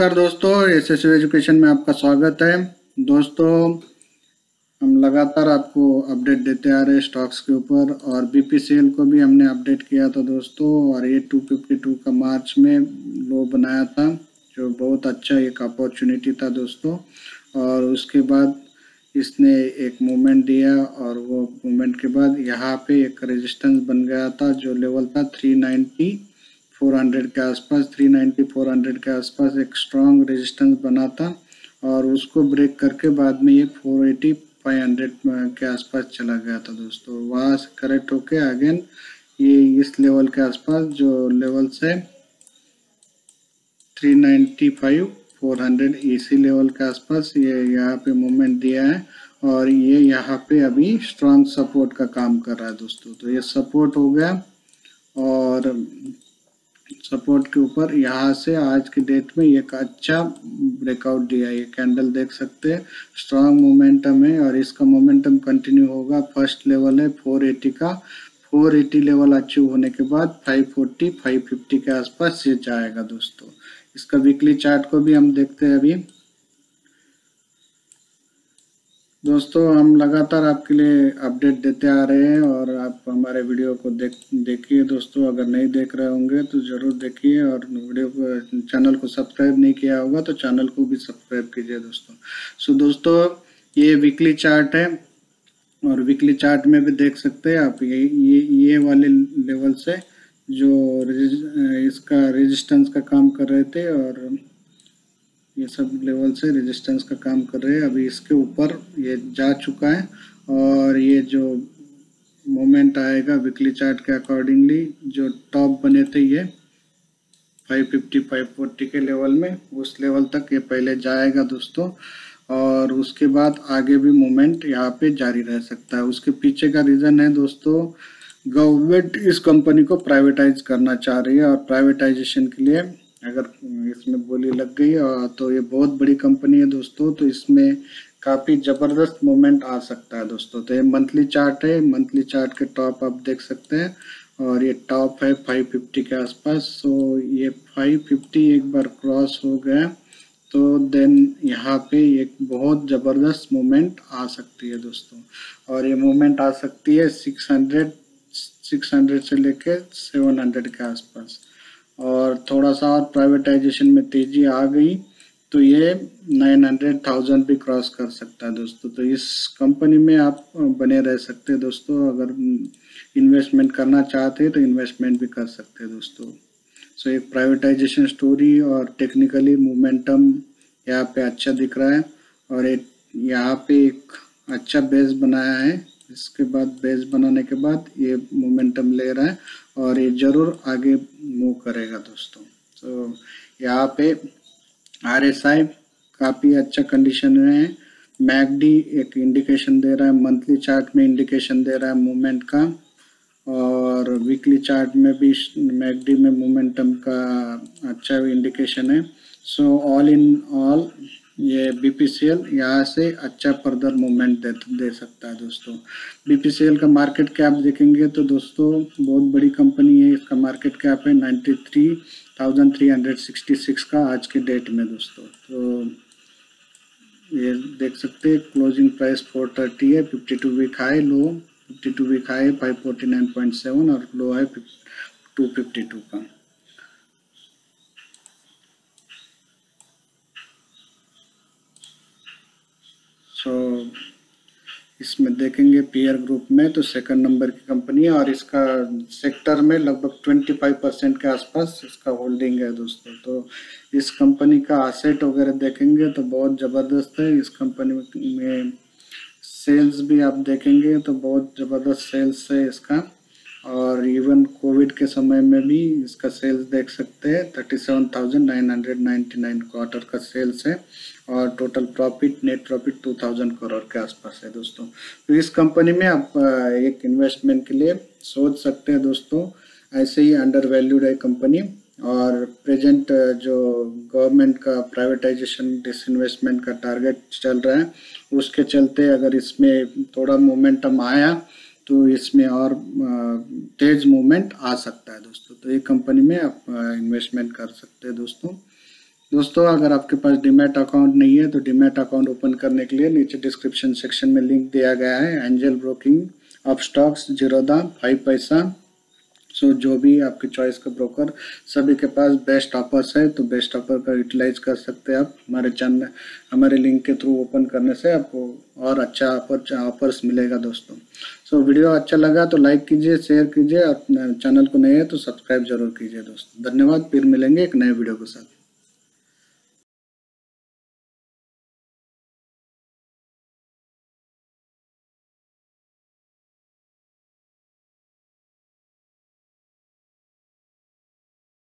नमस्कार दोस्तों, S S education में आपका स्वागत है। दोस्तों, हम लगातार आपको अपडेट देते आ रहे स्टॉक्स के ऊपर और बीपीसीएल को भी हमने अपडेट किया था दोस्तों और ये 252 का मार्च में लो बनाया था, जो बहुत अच्छा एक अपॉर्चुनिटी था दोस्तों। और उसके बाद इसने एक मूवमेंट दिया और वो मूवमेंट के बाद यहाँ पे एक रेजिस्टेंस बन गया था, जो लेवल था 390 400 के आसपास 390 400 के आसपास एक स्ट्रॉन्ग रेजिस्टेंस बना था और उसको ब्रेक करके बाद में ये 480 500 के आसपास चला गया था दोस्तों। वहाँ से करेक्ट होके अगेन ये इस लेवल के आसपास जो लेवल से 395 400 इसी लेवल के आसपास ये यहाँ पे मूवमेंट दिया है और ये यहाँ पे अभी स्ट्रॉन्ग सपोर्ट का काम कर रहा है दोस्तों। तो ये सपोर्ट हो गया और सपोर्ट के ऊपर। यहाँ से आज की डेट में एक अच्छा ब्रेकआउट दिया ये कैंडल देख सकते हैं। स्ट्रांग मोमेंटम है और इसका मोमेंटम कंटिन्यू होगा। फ़र्स्ट लेवल है 480 का। 480 लेवल अचीव होने के बाद 540 550 के आसपास ये जाएगा दोस्तों। इसका वीकली चार्ट को भी हम देखते हैं अभी। दोस्तों, हम लगातार आपके लिए अपडेट देते आ रहे हैं और आप हमारे वीडियो को देख, देखिए। दोस्तों, अगर नहीं देख रहे होंगे तो ज़रूर देखिए और वीडियो को, चैनल को सब्सक्राइब नहीं किया होगा तो चैनल को भी सब्सक्राइब कीजिए दोस्तों। सो दोस्तों, ये वीकली चार्ट है और वीकली चार्ट में भी देख सकते हैं आप ये ये ये वाले लेवल से जो इसका रेजिस्टेंस का काम कर रहे थे और ये सब लेवल से रेजिस्टेंस का काम कर रहे हैं। अभी इसके ऊपर ये जा चुका है और ये जो मोमेंट आएगा वीकली चार्ट के अकॉर्डिंगली जो टॉप बने थे ये 550 540 के लेवल में, उस लेवल तक ये पहले जाएगा दोस्तों। और उसके बाद आगे भी मूवमेंट यहाँ पे जारी रह सकता है। उसके पीछे का रीज़न है दोस्तों गवर्नमेंट इस कंपनी को प्राइवेटाइज करना चाह रही है और प्राइवेटाइजेशन के लिए अगर इसमें बोली लग गई तो ये बहुत बड़ी कंपनी है दोस्तों तो इसमें काफ़ी ज़बरदस्त मूवमेंट आ सकता है दोस्तों। तो ये मंथली चार्ट है, मंथली चार्ट के टॉप आप देख सकते हैं, और ये टॉप है 550 के आसपास। सो ये 550 एक बार क्रॉस हो गया तो देन यहाँ पे एक बहुत ज़बरदस्त मूवमेंट आ सकती है दोस्तों। और ये मूवमेंट आ सकती है 600 600 से लेके 700 के आसपास। और थोड़ा सा और प्राइवेटाइजेशन में तेज़ी आ गई तो ये नाइन हंड्रेड थाउज़ेंड भी क्रॉस कर सकता है दोस्तों। तो इस कंपनी में आप बने रह सकते हैं दोस्तों। अगर इन्वेस्टमेंट करना चाहते हैं तो इन्वेस्टमेंट भी कर सकते हैं दोस्तों। सो एक प्राइवेटाइजेशन स्टोरी और टेक्निकली मोमेंटम यहाँ पे अच्छा दिख रहा है और एक यहाँ पे एक अच्छा बेस बनाया है। इसके बाद बेस बनाने के बाद ये मोमेंटम ले रहा है और ये ज़रूर आगे मूव करेगा दोस्तों। तो यहाँ पे आर एस आई काफ़ी अच्छा कंडीशन में है। मैकडी एक इंडिकेशन दे रहा है मंथली चार्ट में इंडिकेशन दे रहा है मूवमेंट का। और वीकली चार्ट में भी मैकडी में मोमेंटम का अच्छा इंडिकेशन है। सो ऑल इन ऑल ये बीपीसीएल यहाँ से अच्छा फर्दर मूवमेंट दे, दे सकता है दोस्तों। बीपीसीएल का मार्केट कैप देखेंगे तो दोस्तों बहुत बड़ी कंपनी है इसका मार्केट कैप है ninety three thousand three hundred sixty six का आज के डेट में दोस्तों। तो ये देख सकते हैं क्लोजिंग प्राइस फोर थर्टी है fifty two week high low fifty two week high five forty nine point seven और लो है टू फिफ्टी टू का। सो इसमें देखेंगे पीयर ग्रुप में तो सेकंड नंबर की कंपनी है और इसका सेक्टर में लगभग 25 परसेंट के आसपास इसका होल्डिंग है दोस्तों। तो इस कंपनी का एसेट वगैरह देखेंगे तो बहुत ज़बरदस्त है। इस कंपनी में सेल्स भी आप देखेंगे तो बहुत ज़बरदस्त सेल्स है इसका। और इवन कोविड के समय में भी इसका सेल्स देख सकते हैं thirty seven thousand nine hundred ninety nine quarter का सेल्स है और total profit net profit two thousand crore के आसपास है दोस्तों। तो इस कंपनी में आप एक इन्वेस्टमेंट के लिए सोच सकते हैं दोस्तों। ऐसे ही अंडर वैल्यूड है कंपनी और प्रेजेंट जो गवर्नमेंट का प्राइवेटाइजेशन डिसइन्वेस्टमेंट का टारगेट चल रहा है, उसके चलते अगर इसमें थोड़ा मोमेंटम आया तो इसमें और तेज मूवमेंट आ सकता है दोस्तों। तो ये कंपनी में आप इन्वेस्टमेंट कर सकते हैं दोस्तों। दोस्तों, अगर आपके पास डिमेट अकाउंट नहीं है तो डिमेट अकाउंट ओपन करने के लिए नीचे डिस्क्रिप्शन सेक्शन में लिंक दिया गया है। Angel Broking Upstox Zerodha five paisa so जो भी आपके चॉइस का ब्रोकर सभी के पास बेस्ट ऑफर्स है तो बेस्ट ऑफ़र का यूटिलाइज कर सकते हैं आप। हमारे चैनल हमारे लिंक के थ्रू ओपन करने से आपको और अच्छा ऑफ़र ऑफर्स मिलेगा दोस्तों। सो so, वीडियो अच्छा लगा तो लाइक कीजिए शेयर कीजिए। और चैनल को नए है तो सब्सक्राइब ज़रूर कीजिए दोस्तों। धन्यवाद फिर मिलेंगे एक नए वीडियो के साथ।